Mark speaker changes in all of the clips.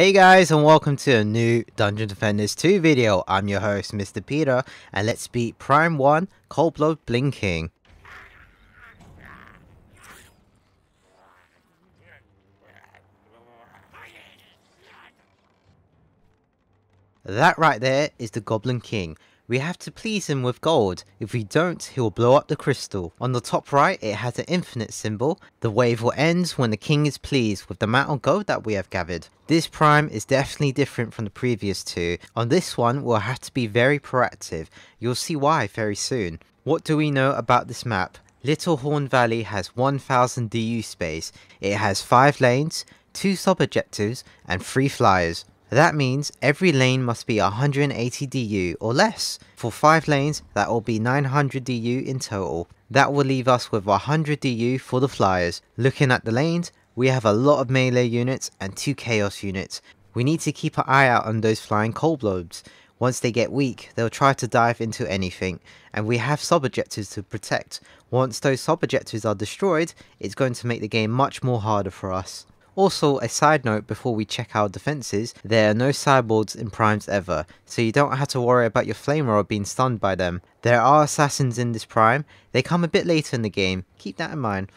Speaker 1: Hey guys and welcome to a new Dungeon Defenders 2 video. I'm your host Mr. Peter and let's beat Prime 1 Kobold Bling King. That right there is the Goblin King. We have to please him with gold. If we don't, he will blow up the crystal. On the top right, it has an infinite symbol. The wave will end when the king is pleased with the amount of gold that we have gathered. This prime is definitely different from the previous two. On this one, we'll have to be very proactive. You'll see why very soon. What do we know about this map? Little Horn Valley has 1000 DU space. It has 5 lanes, 2 sub-objectives, and 3 flyers. That means every lane must be 180 DU or less. For 5 lanes, that will be 900 DU in total. That will leave us with 100 DU for the flyers. Looking at the lanes, we have a lot of melee units and 2 chaos units. We need to keep an eye out on those flying kobolds. Once they get weak, they'll try to dive into anything, and we have sub-objectives to protect. Once those sub-objectives are destroyed, it's going to make the game much more harder for us. Also, a side note before we check our defenses, there are no cyborgs in primes ever, so you don't have to worry about your flamethrower being stunned by them. There are assassins in this prime, they come a bit later in the game, keep that in mind.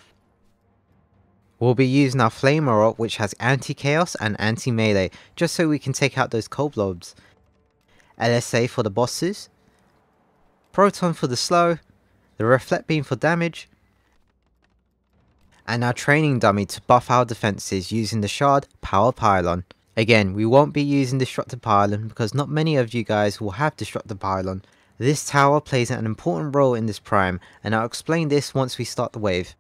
Speaker 1: We'll be using our flamethrower which has anti-chaos and anti-melee, just so we can take out those kobolds. LSA for the bosses, Proton for the slow, the reflect beam for damage, and our training dummy to buff our defences using the shard power pylon. Again, we won't be using destructive pylon because not many of you guys will have destructive pylon. This tower plays an important role in this prime and I'll explain this once we start the wave.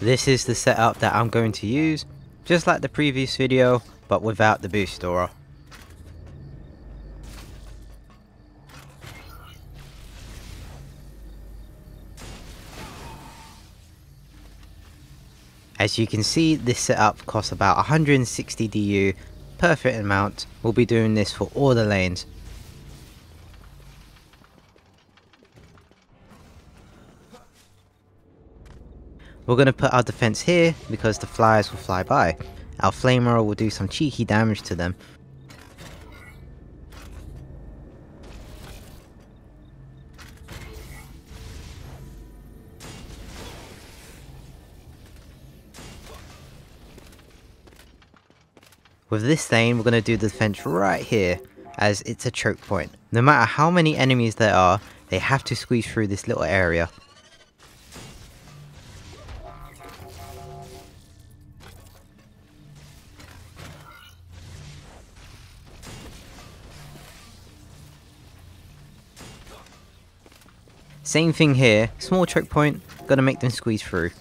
Speaker 1: This is the setup that I'm going to use, just like the previous video, but without the boost aura. As you can see, this setup costs about 160 DU, perfect amount. We'll be doing this for all the lanes. We're going to put our defense here because the flyers will fly by. Our flamer will do some cheeky damage to them With this lane, we're going to do the defense right here, as it's a choke point. No matter how many enemies there are, they have to squeeze through this little area. Same thing here, small choke point, gotta make them squeeze through.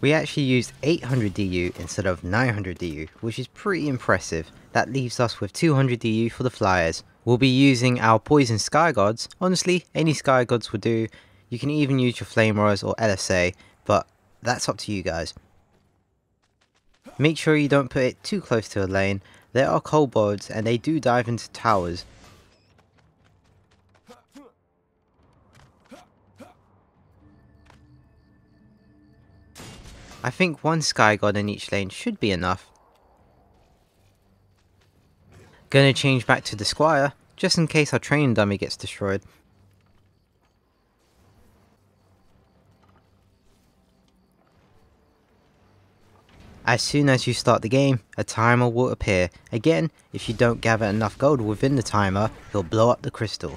Speaker 1: We actually used 800 DU instead of 900 DU, which is pretty impressive. That leaves us with 200 DU for the flyers. We'll be using our poison sky guards. Honestly, any sky guards will do. You can even use your flamethrowers or LSA, but that's up to you guys. Make sure you don't put it too close to a lane. There are kobolds and they do dive into towers. I think one Sky Guard in each lane should be enough. Gonna change back to the Squire, just in case our training dummy gets destroyed. As soon as you start the game, a timer will appear. Again, if you don't gather enough gold within the timer, he'll blow up the crystal.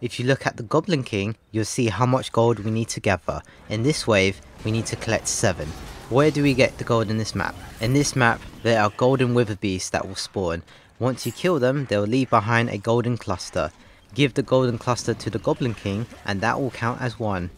Speaker 1: If you look at the Goblin King, you'll see how much gold we need to gather. In this wave, we need to collect 7. Where do we get the gold in this map? In this map, there are golden wither beasts that will spawn. Once you kill them, they'll leave behind a golden cluster. Give the golden cluster to the Goblin King, and that will count as one.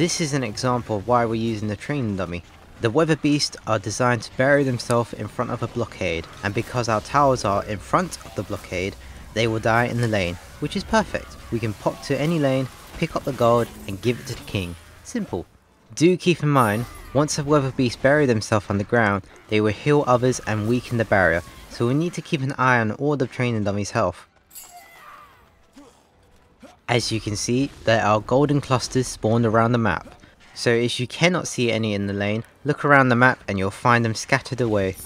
Speaker 1: This is an example of why we're using the training dummy. The Wither Beasts are designed to bury themselves in front of a blockade, and because our towers are in front of the blockade, they will die in the lane, which is perfect. We can pop to any lane, pick up the gold, and give it to the king. Simple. Do keep in mind, once a Wither Beast bury themselves on the ground, they will heal others and weaken the barrier, so we need to keep an eye on all the training dummies' health. As you can see, there are golden clusters spawned around the map. So if you cannot see any in the lane, look around the map and you'll find them scattered away.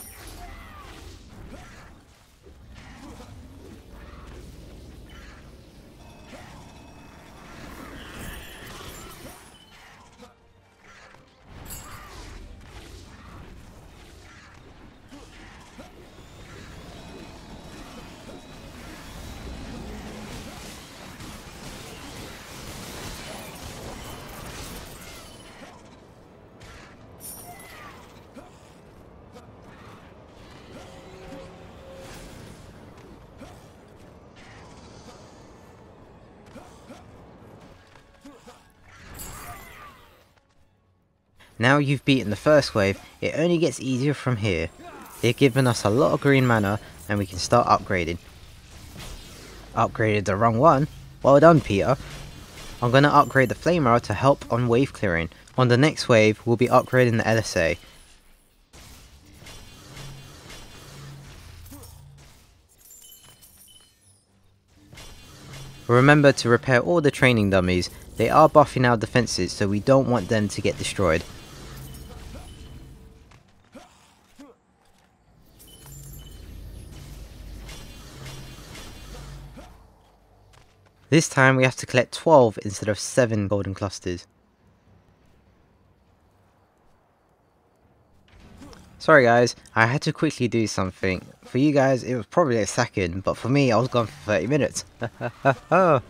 Speaker 1: Now you've beaten the first wave, it only gets easier from here. They've given us a lot of green mana and we can start upgrading. Upgraded the wrong one? Well done Peter. I'm going to upgrade the flame aura to help on wave clearing. On the next wave, we'll be upgrading the LSA. Remember to repair all the training dummies, they are buffing our defences so we don't want them to get destroyed. This time we have to collect 12 instead of 7 golden clusters. Sorry guys, I had to quickly do something. For you guys it was probably a second, but for me I was gone for 30 minutes.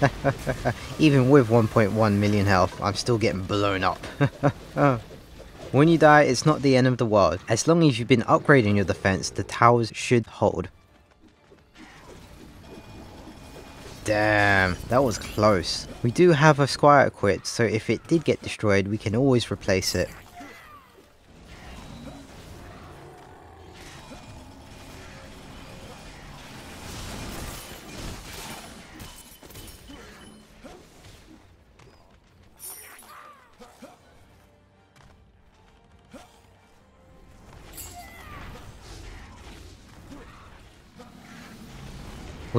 Speaker 1: Even with 1.1 million health, I'm still getting blown up. when you die, it's not the end of the world. As long as you've been upgrading your defense, the towers should hold. Damn, that was close. We do have a squire equipped, so if it did get destroyed, we can always replace it.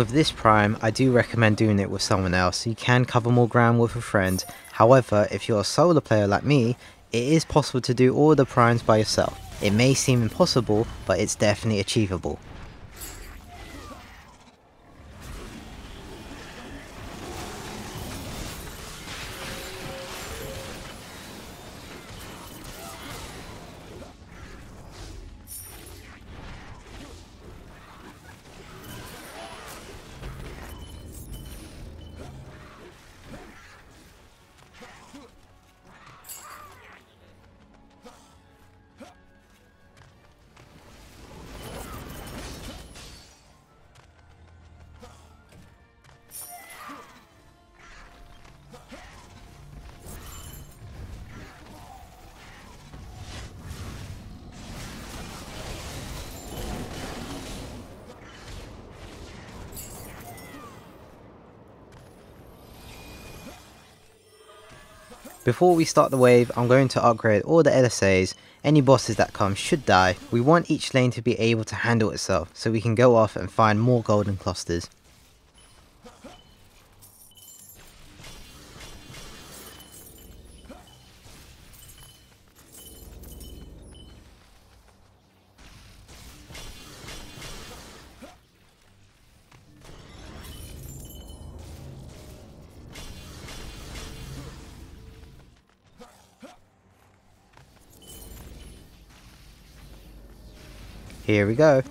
Speaker 1: With this prime, I do recommend doing it with someone else, you can cover more ground with a friend, however if you're a solo player like me, it is possible to do all the primes by yourself. It may seem impossible, but it's definitely achievable. Before we start the wave, I'm going to upgrade all the LSAs, any bosses that come should die. We want each lane to be able to handle itself, so we can go off and find more golden clusters. Here we go.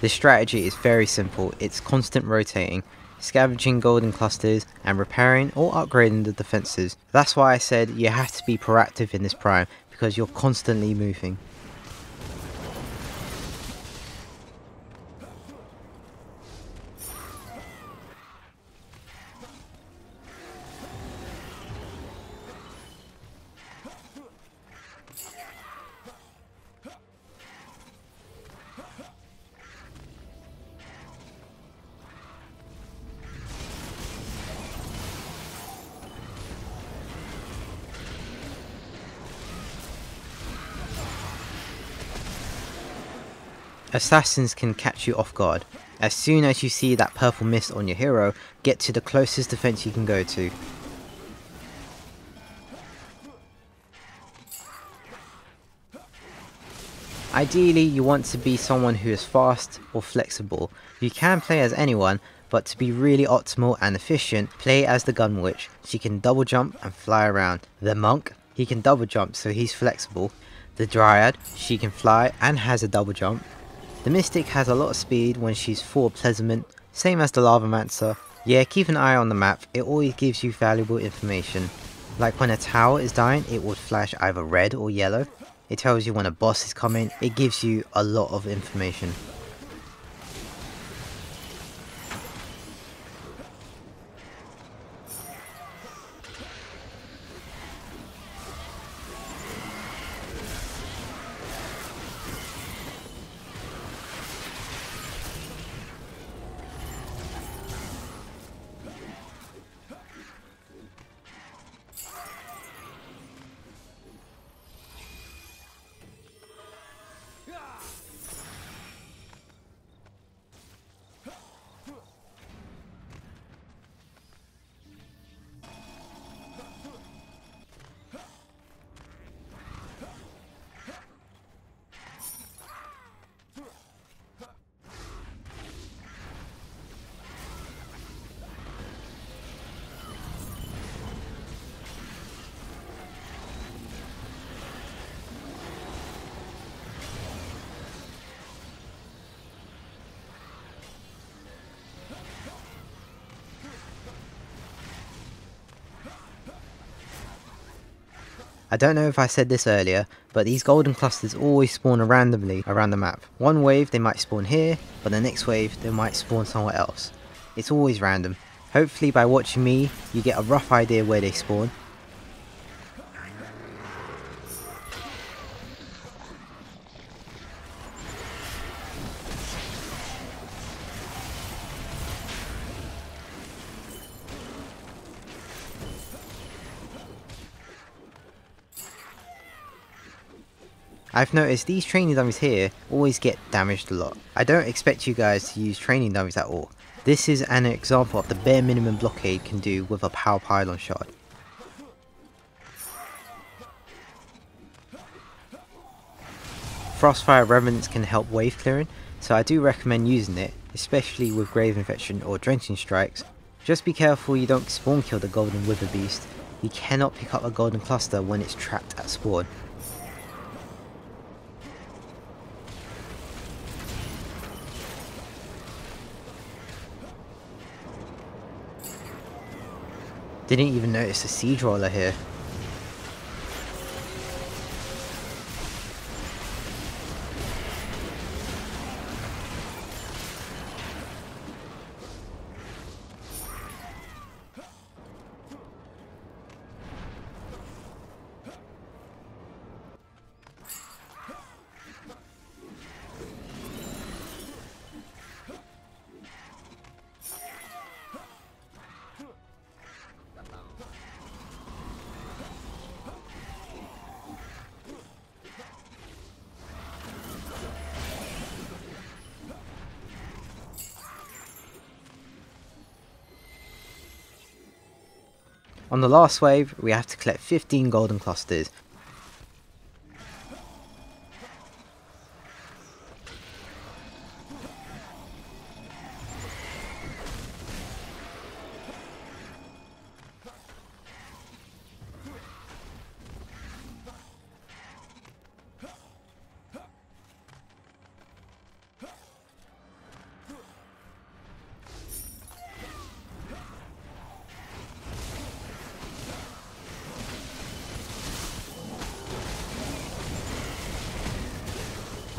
Speaker 1: This strategy is very simple, it's constant rotating, scavenging golden clusters and repairing or upgrading the defences. That's why I said you have to be proactive in this prime because you're constantly moving. Assassins can catch you off guard. As soon as you see that purple mist on your hero, get to the closest defense you can go to. Ideally, you want to be someone who is fast or flexible. You can play as anyone, but to be really optimal and efficient, play as the Gun Witch. She can double jump and fly around. The Monk, he can double jump so he's flexible. The Dryad, she can fly and has a double jump. The Mystic has a lot of speed when she's full Pleasant, same as the Lavamancer. Yeah, keep an eye on the map, it always gives you valuable information. Like when a tower is dying, it would flash either red or yellow. It tells you when a boss is coming, it gives you a lot of information. I don't know if I said this earlier, but these golden clusters always spawn randomly around the map. One wave they might spawn here, but the next wave they might spawn somewhere else. It's always random. Hopefully by watching me, you get a rough idea where they spawn, I've noticed these training dummies here always get damaged a lot. I don't expect you guys to use training dummies at all. This is an example of the bare minimum blockade can do with a power pylon shard. Frostfire Revenants can help wave clearing, so I do recommend using it, especially with Grave Infection or Drenching Strikes. Just be careful you don't spawn kill the Golden Wither Beast. You cannot pick up a Golden Cluster when it's trapped at spawn. Didn't even notice the siege roller here. On the last wave, we have to collect 15 golden clusters.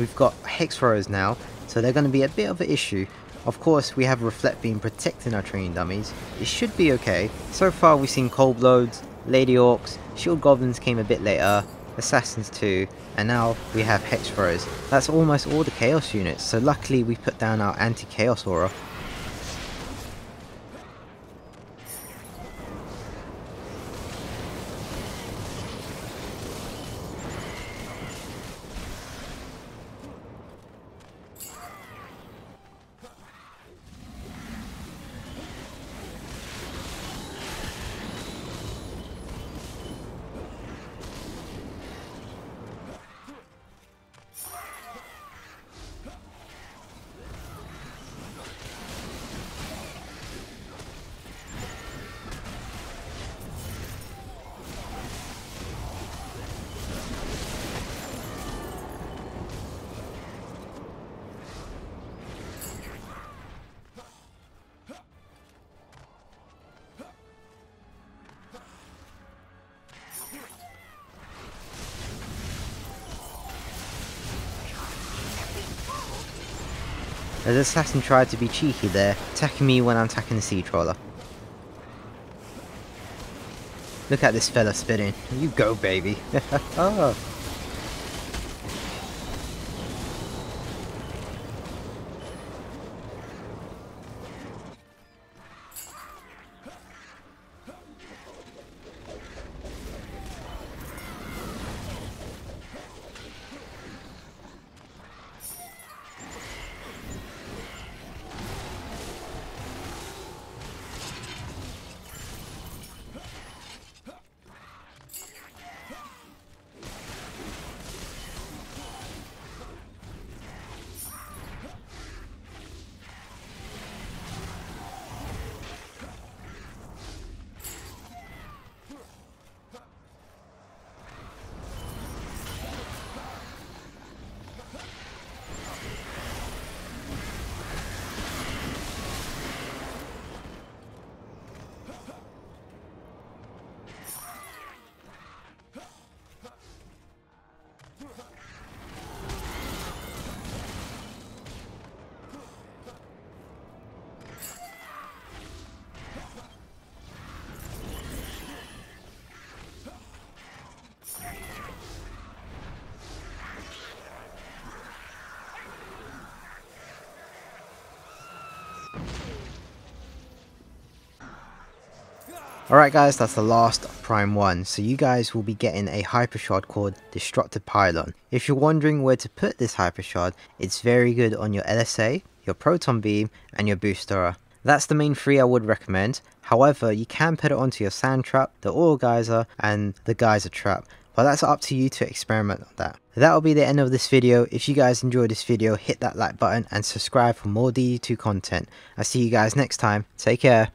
Speaker 1: We've got Hex Throwers now, so they're going to be a bit of an issue. Of course, we have Reflect Beam protecting our training dummies. It should be okay. So far, we've seen Kobolds, Lady Orcs, Shield Goblins came a bit later, Assassins too, and now we have Hex Throwers. That's almost all the Chaos units, so luckily we put down our Anti-Chaos Aura. As Assassin tried to be cheeky there, attacking me when I'm attacking the Siege Roller. Look at this fella spitting. You go, baby. Oh. Alright guys, that's the last Prime 1, so you guys will be getting a Hyper Shard called Destructive Pylon. If you're wondering where to put this Hyper Shard, it's very good on your LSA, your Proton Beam, and your Booster. That's the main three I would recommend, however you can put it onto your Sand Trap, the Oil Geyser, and the Geyser Trap, but that's up to you to experiment on that. That'll be the end of this video. If you guys enjoyed this video, hit that like button and subscribe for more DD2 content. I'll see you guys next time. Take care.